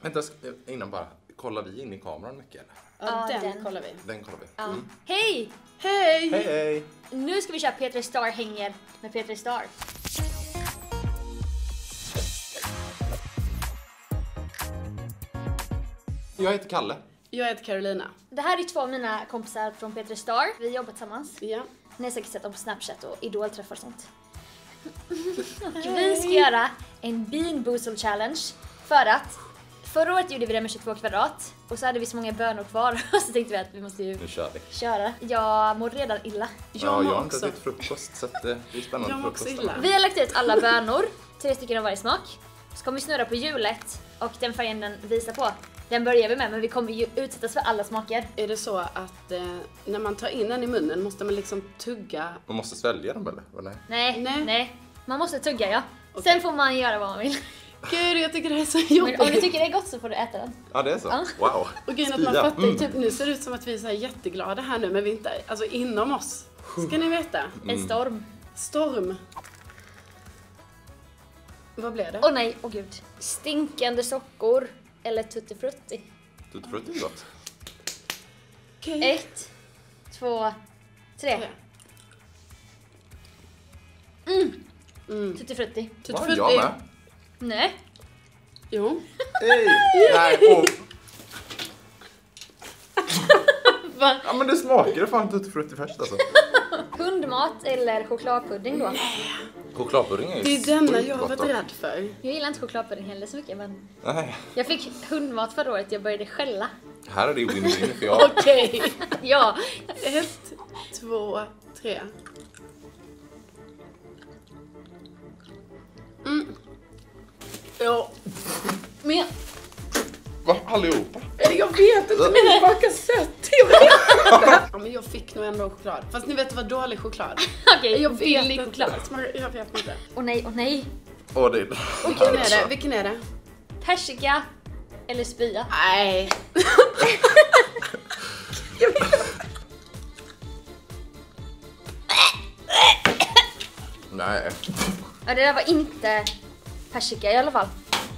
Vänta, sk- innan bara. Kollar vi in i kameran mycket eller? Ja, den, den. kollar vi. Den kollar vi. Ja. Mm. Hej! Hej! Hej hej! Nu ska vi köra Peter Star hänger med Peter Star. Jag heter Kalle. Jag heter Carolina. Det här är två av mina kompisar från Peter Star. Vi jobbar tillsammans. Ja. Ni har säkert sett dem på Snapchat och Idol-träffar och sånt. Och vi ska göra en Bean Boozle Challenge för att förra året gjorde vi det med 22 kvadrat och så hade vi så många bönor kvar och så tänkte vi att vi måste ju Nu kör vi. köra. Jag mår redan illa. Jag ja, jag har inte också. ätit frukost så att, det är spännande Jag frukost. illa. Vi har lagt ut alla bönor, tre stycken av varje smak. Så kommer vi snurra på hjulet och den färgen den visar på, den börjar vi med men vi kommer ju utsättas för alla smaker. Är det så att eh, när man tar in den i munnen måste man liksom tugga? Man måste svälja dem eller? Nej. Nej, Nej. nej. Man måste tugga ja. Okej. Sen får man göra vad man vill. Gud, jag tycker det här är så Men om du jobbigt. tycker det är gott så får du äta den. Ja, det är så? Ja. Wow. Och grejen att man fattar ju Mm. typ, nu ser det ut som att vi är så här jätteglada här nu men vi är inte, alltså inom oss. Ska ni veta? En storm. Storm. Vad blev det? Åh nej, åh gud. Stinkande sockor eller tutti frutti. Tutti frutti är gott. Okej. Ett, två, tre. Tre. Mm. Tutti frutti. Tutti Va, frutti. jag med. Nej. Jo. Nej, åh. Va? Ja men det smakade fan tutti frutti först alltså. Hundmat eller chokladpudding då? Chokladpudding är ju Det är denna sjukt jag har gott varit då. rädd för. Jag gillar inte chokladpudding heller så mycket men Nej, jag fick hundmat förra året, jag började skälla. här är det win-win för jag. Okej. Ja, Ett, två, tre. Ja. men jag, Va? Allihopa? Eller jag vet inte, men det smakar sött. Jag vet inte. Ja, men jag fick nog ändå choklad. Fast ni vet var dålig choklad. okej, Jag billig vet choklad. inte. Jag vet inte. Åh nej, åh nej. Åh det är... Vilken är det? Vilken är det? Persika eller spya. Nej. Nej. Ja, det där var inte persika i alla fall.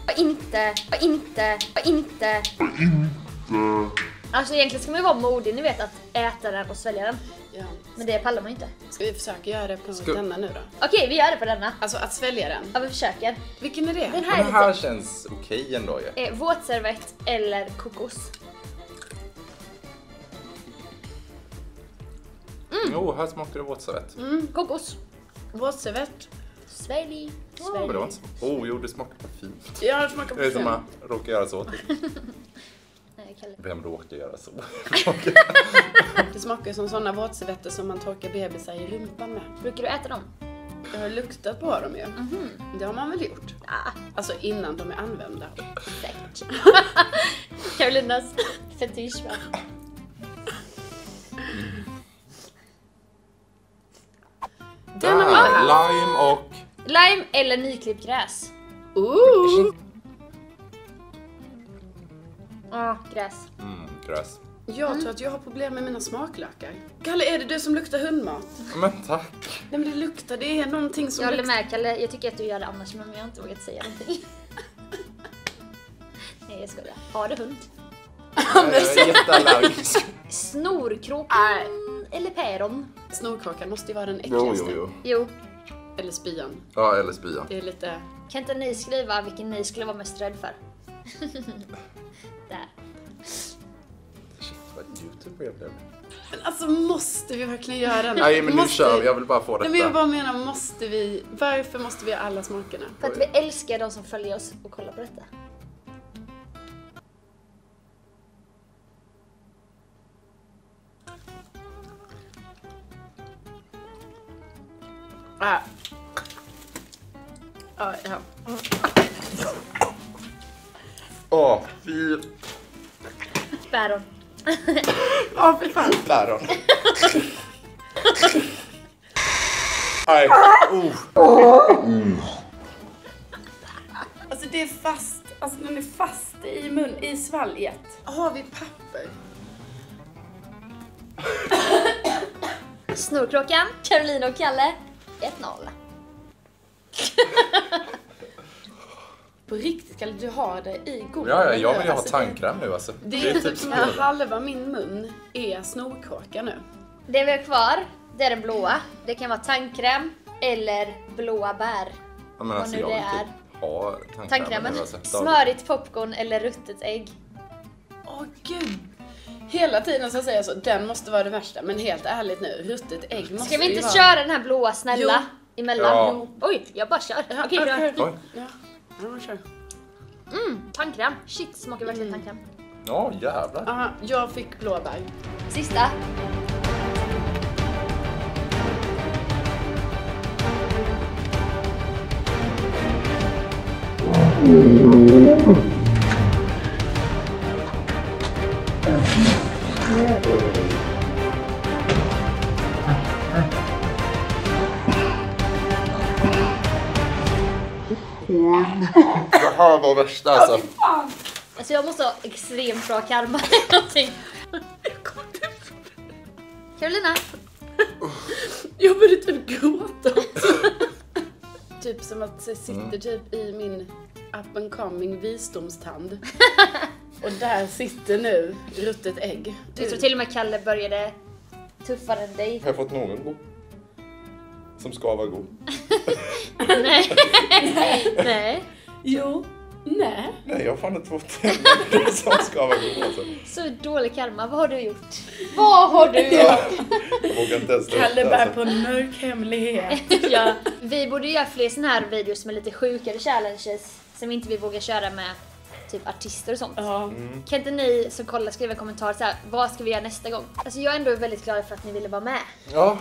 Var inte, var inte, var inte. Alltså egentligen ska man ju vara modig, ni vet att äta den och svälja den. Ja. Men det pallar man ju inte. Ska vi försöka göra det på Ska- denna nu då? Okej, vi gör det på denna. Alltså att svälja den. Ja, vi försöker. Vilken är det? Den här den är här lite känns okej ändå ju. eh, våtservett eller kokos. Jo, här smakar det våtservett. Kokos. Våtservett. Svälj, svälj. men det var inte så... Oh, jo, det smakar fint. Ja, det smakar Det är som på att råka göra så. Typ. Nej, Kalle. Vem råkar göra så? Det smakar ju som sådana våtservetter som man torkar bebisar i rumpan med. Brukar du äta dem? Jag har luktat på dem ju. Det har man väl gjort? Ah, Alltså innan de är använda. säkert. Carolinas fetisch va? Vi Där, lime och... Lime eller nyklippt gräs? Ooh. Ja, gräs. Mm, gräs. Jag tror att jag har problem med mina smaklökar. Kalle, är det du som luktar hundmat? Men tack. Nej men det luktar, det är någonting som Jag håller luktar. med Kalle, jag tycker att du gör det annars men jag har inte vågat säga någonting. Nej jag skojar. Har du hund? Jag är jätteallergisk. Snorkråkan eller päron? Snorkråkan måste ju vara den Jo, äckligaste. jo, jo. Jo, Eller spyan. Ja, eller spya. Det är lite... kan inte ni skriva vilken ni skulle vara mest rädd för? Där. Shit, vad youtube blev. Men alltså måste vi verkligen göra den? Nej, men nu måste... kör vi. Jag vill bara få Nej men jag detta. bara menar, måste vi... Varför måste vi ha alla smakerna? För att vi älskar de som följer oss och kollar på detta. Ah. Ja, ja. Åh, fy Päron. Ja, fy fan. päron. Nej, oh. Alltså det är fast, alltså den är fast i mun, i svalget. Har vi papper? Snorkråkan, Carolina och Kalle. 1-0. På riktigt, Kalle, du har det i god Ja, ja, jag vill ju ha Alltså, det- tandkräm nu alltså. Det är typ som att halva min mun är snorkråka nu. Det vi har kvar, det är den blåa. Det kan vara tandkräm eller blåa bär. Ja, men alltså nu jag det vill är. typ ha tandkrämen Tandkrämen, alltså. smörigt popcorn eller ruttet ägg. Åh gud! Hela tiden så säger jag så, den måste vara det värsta. Men helt ärligt nu, ruttet ägg måste Ska vi inte köra den här blåa snälla emellan? Ja. Jo. Oj, jag bara kör. Ja, Okej, okej. kör. Oj. Ja, ja kör. Mm, tandkräm. Shit, smakar verkligen Mm. tandkräm. Ja, jävlar. Aha, jag fick blåbär. Sista. Det här var värsta alltså. Alltså jag måste ha extremt bra karma eller någonting. Carolina, Jag började typ gråta. typ som att jag sitter typ i min up and coming visdomstand. Och där sitter nu ruttet ägg. jag tror till och med Kalle började tuffare än dig. Har jag fått någon god? Som ska vara god? Nej. Nej. Jo. Nej. Nej, jag har fan inte fått en som ska vara god alltså. Så dålig karma. Vad har du gjort? Vad har du gjort? Ja, jag vågar inte ens Kalle bär alltså. på en mörk hemlighet. ja. Vi borde göra fler såna här videos med lite sjukare challenges som inte vi vågar köra med typ artister och sånt. Ja. Mm. Kan inte ni som kollar skriva en kommentar så här, vad ska vi göra nästa gång? Alltså jag är ändå väldigt glad för att ni ville vara med. Ja,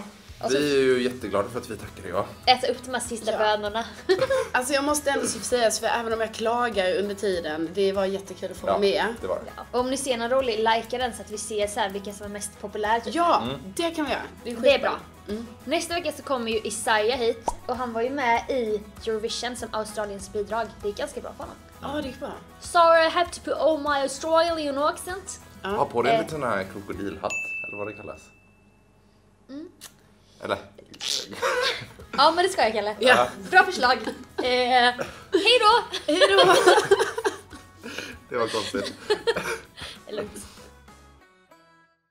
så- vi är ju jätteglada för att vi tackar ja. Äta upp de här sista Ja. bönorna. Alltså jag måste ändå säga, för även om jag klagar under tiden, det var jättekul att få vara med. det var det. Ja. Och om ni ser någon rolig, likea den så att vi ser så här vilken som är mest populär. typ. Ja, det kan vi göra. Det är, Det är bra. Mm. Nästa vecka så kommer ju Isaiah hit och han var ju med i Eurovision som Australiens bidrag. Det gick ganska bra för honom. Ja, det gick bra. Sorry I have to put on my Australian accent. Ha på dig en Eh. liten här krokodilhatt, eller vad det kallas. Mm. Eller? Ja men det ska jag Kalle. Ja. Bra förslag. Eh, hej då! Hej då! Det var konstigt. Det är lugnt.